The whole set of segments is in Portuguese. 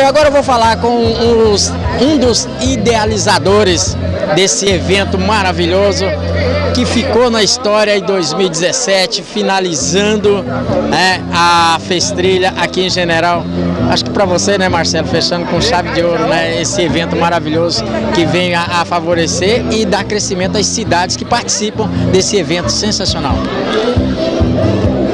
Bom, agora eu vou falar com os, um dos idealizadores desse evento maravilhoso que ficou na história em 2017, finalizando né, a festrilha aqui em General. Acho que para você, né, Marcelo, fechando com chave de ouro, né, esse evento maravilhoso que vem a, a favorecer e dar crescimento às cidades que participam desse evento sensacional.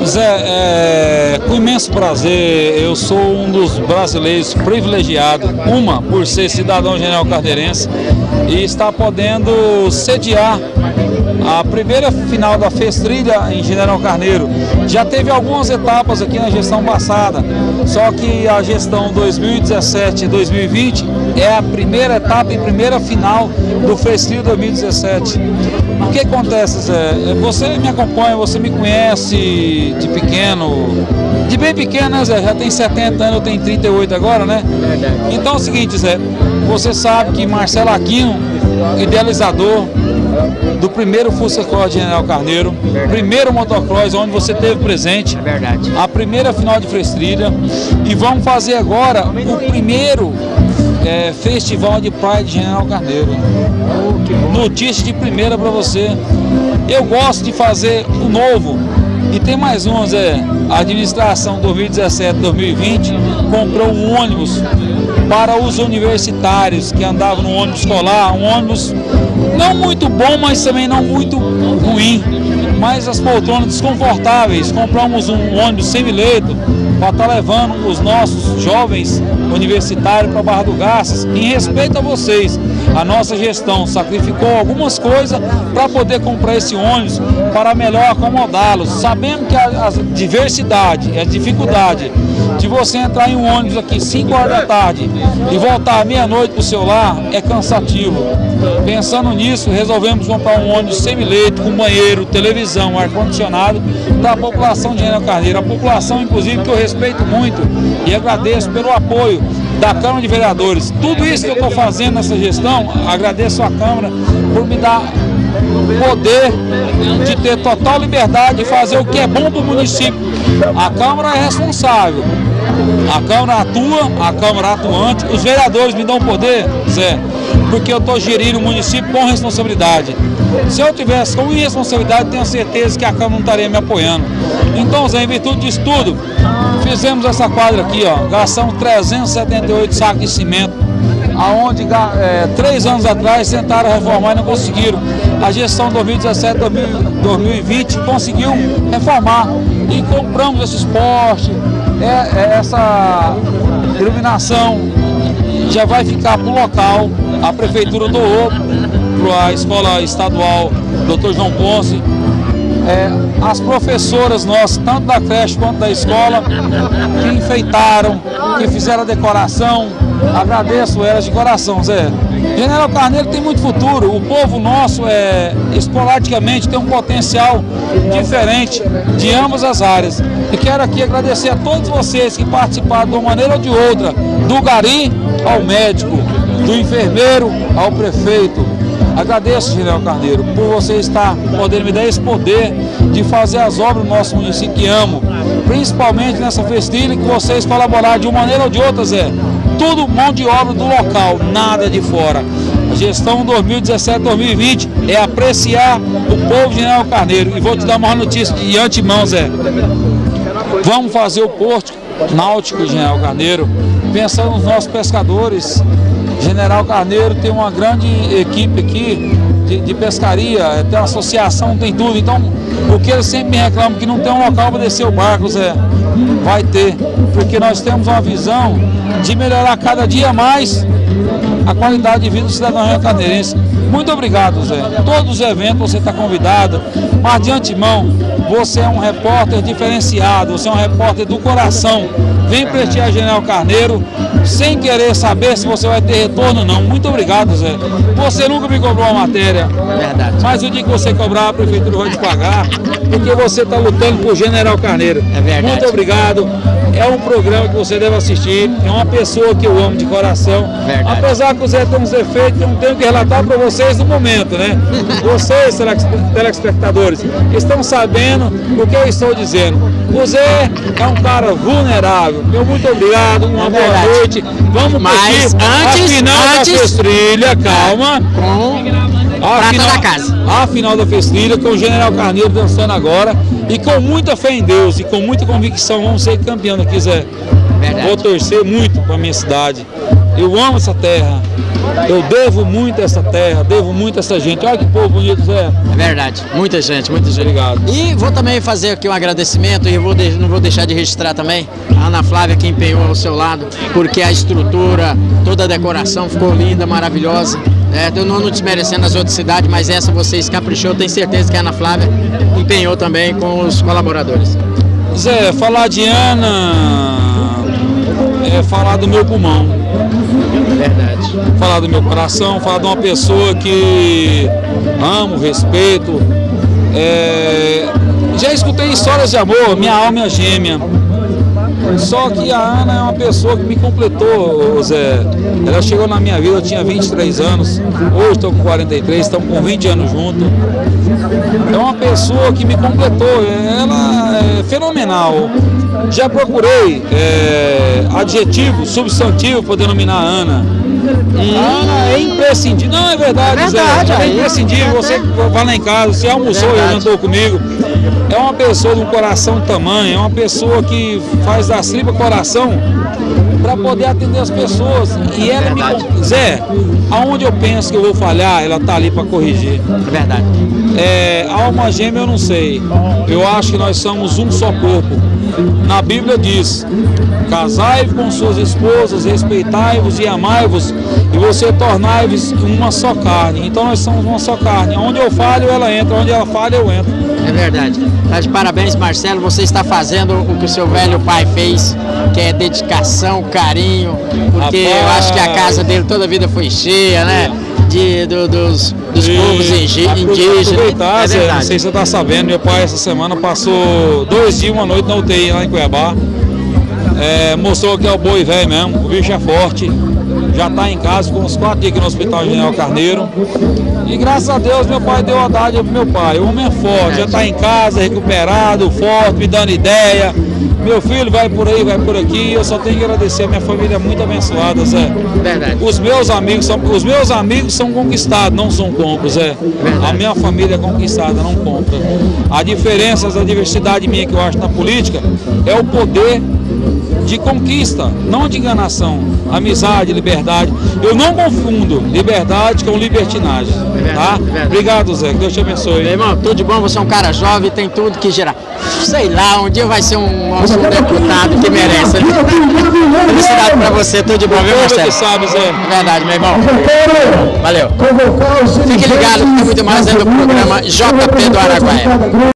Zé, é, com imenso prazer, eu sou um dos brasileiros privilegiados, uma por ser cidadão general cardeirense e estar podendo sediar a primeira final da Festrilha em General Carneiro. Já teve algumas etapas aqui na gestão passada, só que a gestão 2017 e 2020 é a primeira etapa e primeira final do Festrilha 2017. O que acontece, Zé? Você me acompanha, você me conhece de pequeno, de bem pequeno, né, Zé? Já tem 70 anos, eu tenho 38 agora, né? Então é o seguinte, Zé, você sabe que Marcelo Aquino, idealizador do primeiro Fusca Cross de General Carneiro, verdade. primeiro motocross onde você teve presente, é verdade. a primeira final de Frestrilha e vamos fazer agora o primeiro é, Festival de Praia de General Carneiro. Notícia de primeira para você. Eu gosto de fazer o novo. E tem mais um, Zé. A administração 2017-2020 comprou um ônibus para os universitários que andavam no ônibus escolar, um ônibus não muito bom, mas também não muito ruim. Mas as poltronas desconfortáveis. Compramos um ônibus semileito para estar tá levando os nossos jovens universitários para Barra do Garças. Em respeito a vocês, a nossa gestão sacrificou algumas coisas para poder comprar esse ônibus para melhor acomodá-los. Sabendo que a, a diversidade, a dificuldade de você entrar em um ônibus aqui 5 horas da tarde e voltar meia-noite para o seu lar é cansativo. Pensando nisso, resolvemos comprar um ônibus semileito, com banheiro, televisão, ar-condicionado para a população de General Carneiro. A população, inclusive, que eu respeito muito e agradeço pelo apoio da Câmara de Vereadores. Tudo isso que eu estou fazendo nessa gestão, agradeço à Câmara por me dar poder de ter total liberdade de fazer o que é bom para o município. A Câmara é responsável. A Câmara atua, a Câmara atuante, os vereadores me dão poder, Zé, porque eu estou gerindo o município com responsabilidade. Se eu tivesse com irresponsabilidade, tenho certeza que a Câmara não estaria me apoiando. Então, Zé, em virtude disso tudo, fizemos essa quadra aqui, ó, gastamos 378 sacos de cimento, aonde é, três anos atrás tentaram reformar e não conseguiram. A gestão 2017-2020 conseguiu reformar e compramos esse esporte, é, é essa iluminação já vai ficar para o local. A prefeitura doou para a escola estadual Dr. João Ponce é, as professoras nossas, tanto da creche quanto da escola, que enfeitaram, que fizeram a decoração. Agradeço elas de coração, Zé. General Carneiro tem muito futuro. O povo nosso é esporadicamente tem um potencial diferente de ambas as áreas. E quero aqui agradecer a todos vocês que participaram de uma maneira ou de outra, do gari ao médico, do enfermeiro ao prefeito, Agradeço, General Carneiro, por você estar podendo me dar esse poder de fazer as obras do nosso município que amo. Principalmente nessa festilha que vocês colaboraram de uma maneira ou de outra, Zé. Tudo mão de obra do local, nada de fora. A gestão 2017-2020 é apreciar o povo de General Carneiro. E vou te dar uma notícia de antemão, Zé. Vamos fazer o porto náutico General Carneiro, pensando nos nossos pescadores, General Carneiro tem uma grande equipe aqui de, de, pescaria, tem associação, tem tudo. Então, o que eles sempre me reclamam que não tem um local para descer o barco, Zé, vai ter. Porque nós temos uma visão de melhorar cada dia mais a qualidade de vida do cidadão rio-candeirense. Muito obrigado, Zé. Todos os eventos você está convidado, mas de antemão, você é um repórter diferenciado, você é um repórter do coração. Vem prestigiar General Carneiro, sem querer saber se você vai ter retorno ou não. Muito obrigado, Zé. Você nunca me cobrou uma matéria. Verdade. Mas o dia que você cobrar, a prefeitura vai te pagar, porque você está lutando por General Carneiro. É verdade. Muito obrigado. É um programa que você deve assistir. É uma pessoa que eu amo de coração. Verdade. Apesar que o Zé tem uns defeitos, eu não tenho que relatar para vocês no momento, né? Vocês, telespectadores, estão sabendo o que eu estou dizendo. O Zé é um cara vulnerável Meu muito obrigado, uma É boa noite. Vamos Mas curtir antes- a final antes- da festrilha, calma. Com A prata final, da casa. a final da festrilha com o General Carneiro dançando agora. E com muita fé em Deus e com muita convicção, vamos ser campeão aqui, Zé. Verdade. Vou torcer muito para minha cidade. Eu amo essa terra. Eu devo muito a essa terra, devo muito a essa gente. Olha que povo bonito, Zé. É verdade, muita gente, muita gente. Obrigado. E vou também fazer aqui um agradecimento e vou de- não vou deixar de registrar também a Ana Flávia que empenhou ao seu lado, porque a estrutura, toda a decoração ficou linda, maravilhosa. É, eu não, não desmerecendo as outras cidades, mas essa vocês caprichou, tenho certeza que a Ana Flávia empenhou também com os colaboradores. Zé, falar de Ana é falar do meu pulmão, Verdade. falar do meu coração, falar de uma pessoa que amo, respeito. É, Já escutei histórias de amor, minha alma é gêmea. Só que a Ana é uma pessoa que me completou, Zé. Ela chegou na minha vida, eu tinha 23 anos, hoje estou com 43, estamos com 20 anos juntos. É uma pessoa que me completou, ela é fenomenal. Já procurei é, adjetivo, substantivo para denominar a Ana. A Ana é imprescindível. Não, é verdade, É Zé. verdade, Ela é imprescindível. Você vai lá em casa, você almoçou e Verdade. jantou comigo. É uma pessoa de um coração tamanho, é uma pessoa que faz da tripa coração para poder atender as pessoas. E ela me. Verdade. con- Zé, aonde eu penso que eu vou falhar, ela tá ali para corrigir. É verdade. É, alma gêmea eu não sei. Eu acho que nós somos um só corpo. Na Bíblia diz: casai com suas esposas, respeitai-vos e amai-vos, e você tornai-vos uma só carne. Então nós somos uma só carne. Onde eu falho, ela entra, onde ela falha, eu entro. Verdade. Tá de parabéns, Marcelo. Você está fazendo o que o seu velho pai fez, que é dedicação, carinho, porque eu Rapaz. acho que a casa dele toda a vida foi cheia, né? De, do- dos, dos povos indígenas. Aproveitar, É não sei se você está sabendo, meu pai essa semana passou dois dias, uma noite na UTI lá em Cuiabá. É, mostrou que é o boi velho mesmo, o bicho é forte. Já está em casa, ficou uns quatro dias aqui no Hospital General Carneiro. E graças a Deus meu pai deu a dádiva pro meu pai. O homem é forte, já está em casa, recuperado, forte, me dando ideia. Meu filho vai por aí, vai por aqui. Eu só tenho que agradecer, minha família é muito abençoada, Zé. Verdade. Os meus amigos são, os meus amigos são conquistados, não são compras, é. Verdade. A minha família é conquistada, não compra. A diferença, a diversidade minha que eu acho na política é o poder de conquista, não de enganação. Amizade, liberdade. Eu não confundo liberdade com libertinagem. Tá? Obrigado, Zé. Que Deus te abençoe. Meu irmão, tudo de bom, você é um cara jovem, tem tudo que gerar. Sei lá, um dia vai ser um nosso deputado que merece. Felicidade pra você, tudo de bom, viu, Você Marcelo? sabe, Zé. É verdade, meu irmão. Valeu. Fique ligado, tem muito mais aí do programa JP do Araguaia.